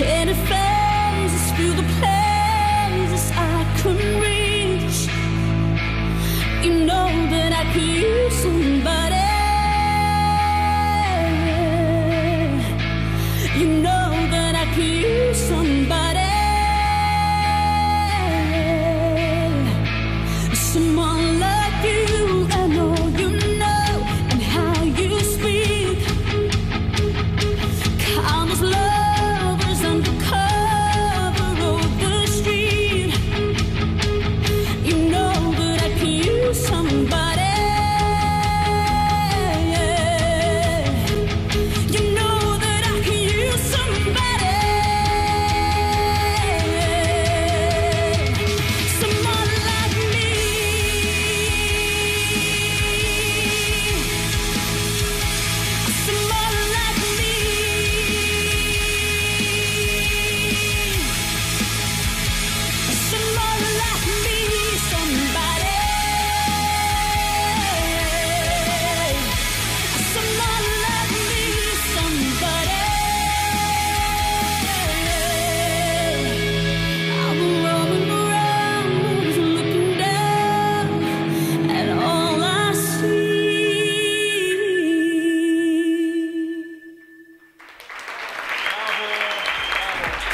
Any phases through the place somebody